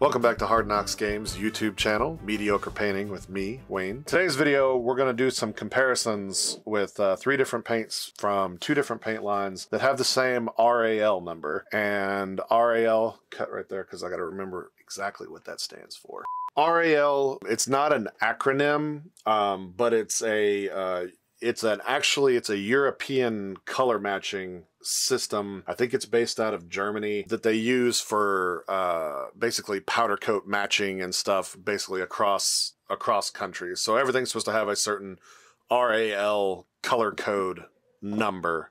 Welcome back to Hard Knox Games YouTube channel, Mediocre Painting with me, Wayne. Today's video, we're going to do some comparisons with uh, three different paints from two different paint lines that have the same RAL number. And RAL, cut right there because I got to remember exactly what that stands for. RAL, it's not an acronym, um, but it's a uh, it's an actually it's a European color matching system. I think it's based out of Germany that they use for uh, basically powder coat matching and stuff, basically across across countries. So everything's supposed to have a certain RAL color code number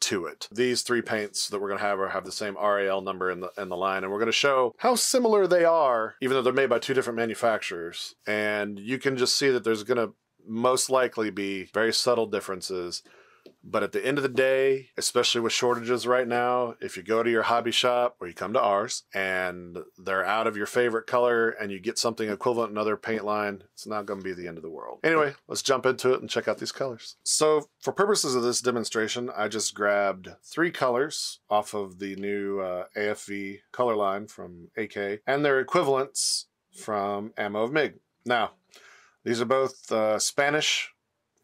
to it. These three paints that we're going to have are have the same RAL number in the in the line, and we're going to show how similar they are, even though they're made by two different manufacturers. And you can just see that there's going to most likely be very subtle differences. But at the end of the day, especially with shortages right now, if you go to your hobby shop or you come to ours and they're out of your favorite color and you get something equivalent another paint line, it's not going to be the end of the world. Anyway, let's jump into it and check out these colors. So for purposes of this demonstration, I just grabbed three colors off of the new uh, AFV color line from AK and their equivalents from Ammo of MIG. Now, these are both uh, Spanish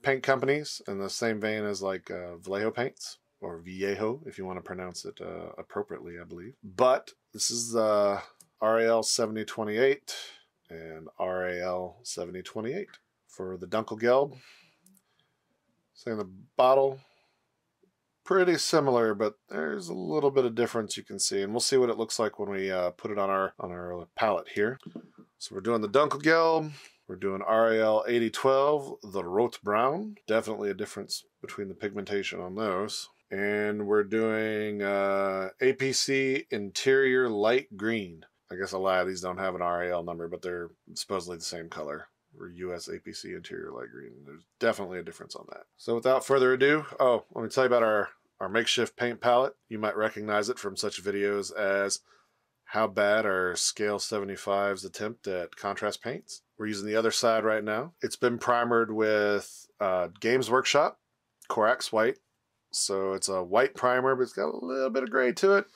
paint companies in the same vein as like uh, Vallejo paints or Viejo, if you want to pronounce it uh, appropriately, I believe. But this is the RAL 7028 and RAL 7028 for the Dunkelgelb. Saying the bottle, pretty similar, but there's a little bit of difference you can see, and we'll see what it looks like when we uh, put it on our on our palette here. So we're doing the Dunkelgelb. We're doing RAL 8012, the Rotbraun. Definitely a difference between the pigmentation on those. And we're doing uh, APC Interior Light Green. I guess a lot of these don't have an RAL number, but they're supposedly the same color. Or US APC Interior Light Green. There's definitely a difference on that. So without further ado, oh, let me tell you about our, our makeshift paint palette. You might recognize it from such videos as how bad are Scale 75's attempt at contrast paints. We're using the other side right now. It's been primered with uh, Games Workshop, Corax White. So it's a white primer, but it's got a little bit of gray to it,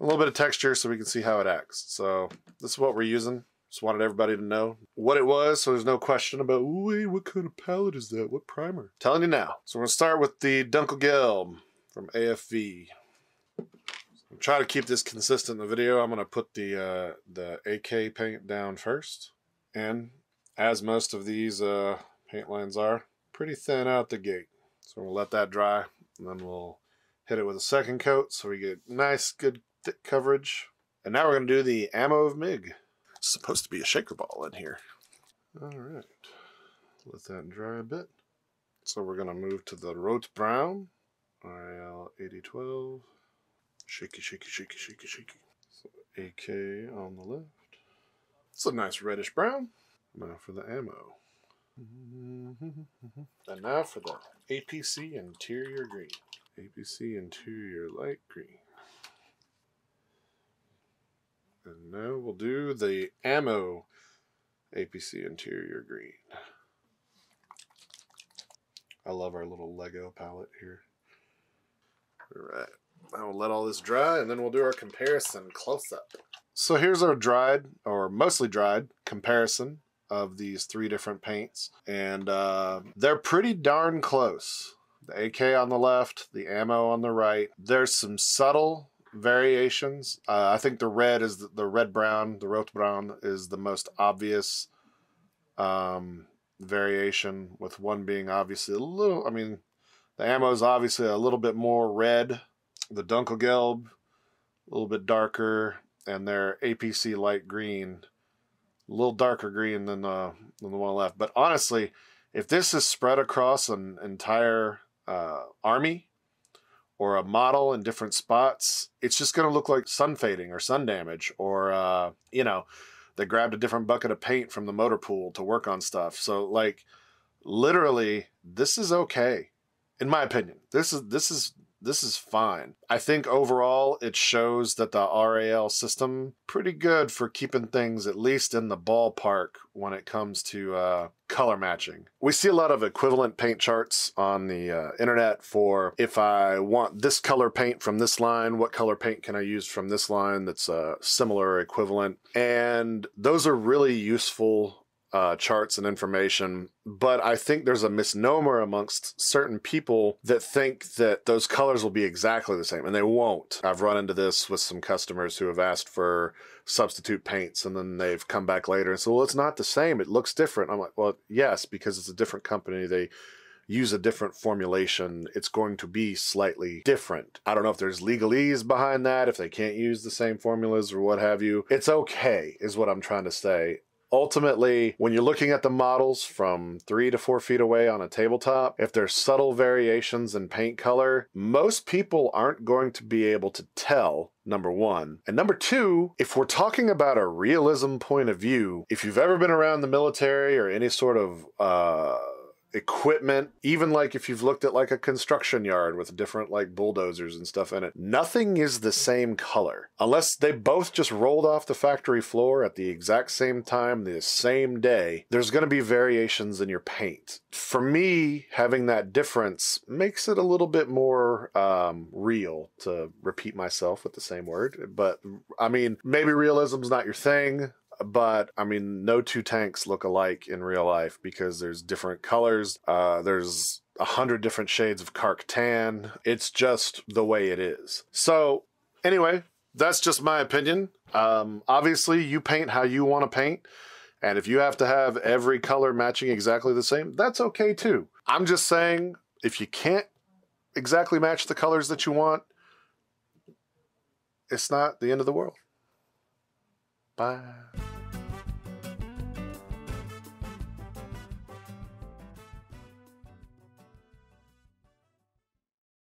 a little bit of texture so we can see how it acts. So this is what we're using. Just wanted everybody to know what it was, so there's no question about, wait, what kind of palette is that? What primer? Telling you now. So we're to start with the Dunkelgelb from AFV. I'm trying to keep this consistent in the video. I'm to put the uh, the AK paint down first. And as most of these uh, paint lines are, pretty thin out the gate. So we'll let that dry and then we'll hit it with a second coat so we get nice, good, thick coverage. And now we're going to do the Ammo of MIG. It's supposed to be a shaker ball in here. All right. Let that dry a bit. So we're going to move to the Rotbraun, RL 8012. Shaky, shaky, shaky, shaky, shaky. So AK on the left. It's a nice reddish brown. Now for the ammo. And now for the APC interior green. APC interior light green. And now we'll do the ammo APC interior green. I love our little Lego palette here. All right. I will let all this dry and then we'll do our comparison close up. So here's our dried, or mostly dried, comparison of these three different paints. And uh, they're pretty darn close. The AK on the left, the ammo on the right. There's some subtle variations. Uh, I think the red is the, the red brown, the Rotbraun is the most obvious um, variation, with one being obviously a little, I mean, the ammo is obviously a little bit more red. The Dunkelgelb, a little bit darker and they're APC light green, a little darker green than the than the one left. But honestly, if this is spread across an entire uh, army or a model in different spots, it's just going to look like sun fading or sun damage, or uh, you know, they grabbed a different bucket of paint from the motor pool to work on stuff. So like, literally, this is okay, in my opinion. This is this is this is fine. I think overall it shows that the RAL system pretty good for keeping things at least in the ballpark when it comes to uh, color matching. We see a lot of equivalent paint charts on the uh, internet for if I want this color paint from this line, what color paint can I use from this line that's uh, similar equivalent? And those are really useful uh, charts and information, but I think there's a misnomer amongst certain people that think that those colors will be exactly the same, and they won't. I've run into this with some customers who have asked for substitute paints, and then they've come back later and said, "Well, it's not the same. It looks different." I'm like, "Well, yes, because it's a different company. They." use a different formulation, it's going to be slightly different. I don't know if there's legalese behind that, if they can't use the same formulas or what have you. It's okay, is what I'm trying to say ultimately, when you're looking at the models from three to four feet away on a tabletop, if there's subtle variations in paint color, most people aren't going to be able to tell number one. And number two, if we're talking about a realism point of view, if you've ever been around the military or any sort of uh, equipment, even like if you've looked at like a construction yard with different like bulldozers and stuff in it, nothing is the same color. Unless they both just rolled off the factory floor at the exact same time, the same day, there's going to be variations in your paint. For me, having that difference makes it a little bit more um, real, to repeat myself with the same word. But I mean, maybe realism's not your thing but I mean, no two tanks look alike in real life because there's different colors. Uh, there's a hundred different shades of Kark tan. It's just the way it is. So, anyway, that's just my opinion. Um, obviously, you paint how you want to paint. And if you have to have every color matching exactly the same, that's okay too. I'm just saying, if you can't exactly match the colors that you want, it's not the end of the world. Bye.